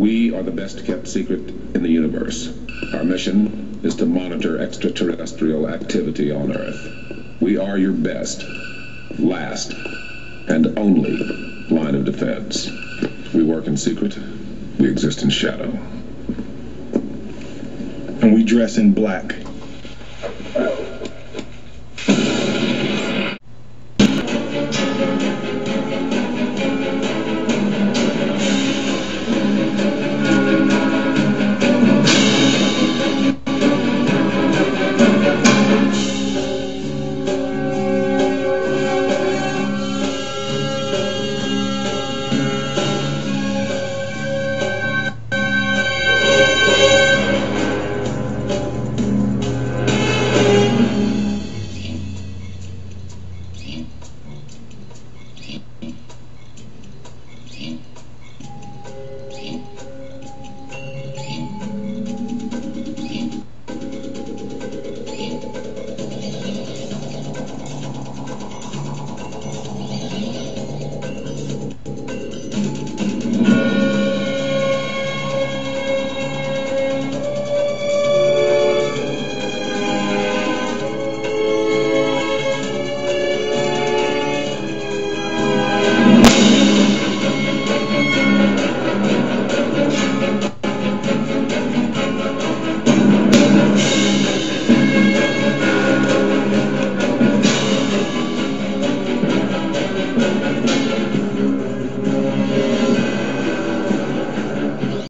We are the best kept secret in the universe. Our mission is to monitor extraterrestrial activity on Earth. We are your best, last, and only line of defense. We work in secret. We exist in shadow. And we dress in black.